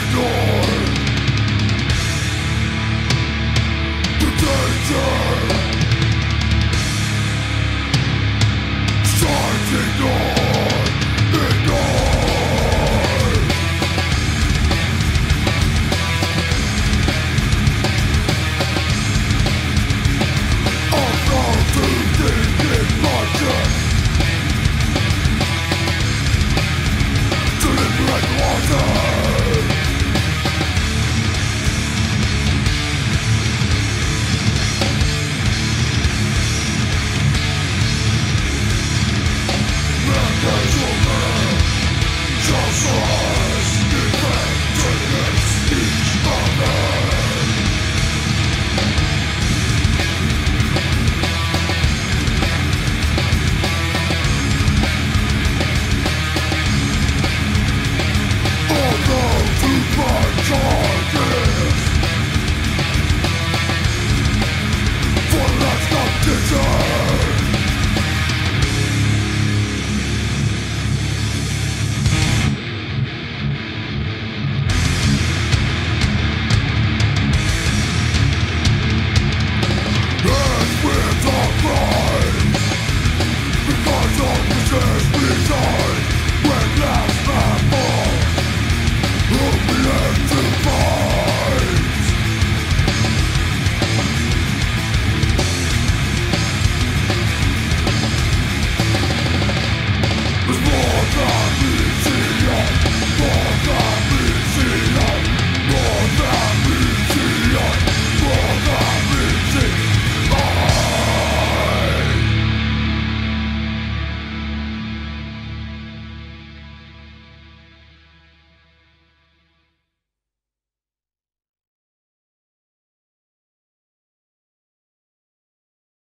ignore. The danger